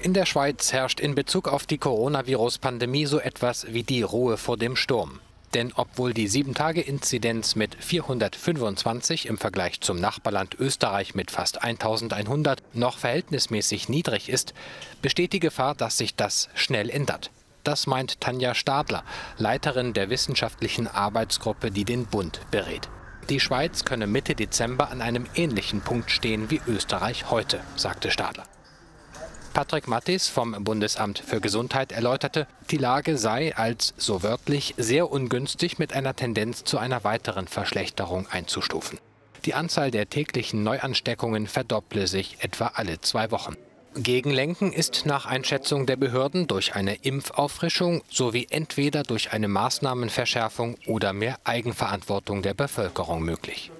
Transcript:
In der Schweiz herrscht in Bezug auf die Coronavirus-Pandemie so etwas wie die Ruhe vor dem Sturm. Denn obwohl die 7-Tage-Inzidenz mit 425 im Vergleich zum Nachbarland Österreich mit fast 1100 noch verhältnismäßig niedrig ist, besteht die Gefahr, dass sich das schnell ändert. Das meint Tanja Stadler, Leiterin der wissenschaftlichen Arbeitsgruppe, die den Bund berät. Die Schweiz könne Mitte Dezember an einem ähnlichen Punkt stehen wie Österreich heute, sagte Stadler. Patrick Mattis vom Bundesamt für Gesundheit erläuterte, die Lage sei als so wörtlich sehr ungünstig mit einer Tendenz zu einer weiteren Verschlechterung einzustufen. Die Anzahl der täglichen Neuansteckungen verdopple sich etwa alle zwei Wochen. Gegenlenken ist nach Einschätzung der Behörden durch eine Impfauffrischung sowie entweder durch eine Maßnahmenverschärfung oder mehr Eigenverantwortung der Bevölkerung möglich.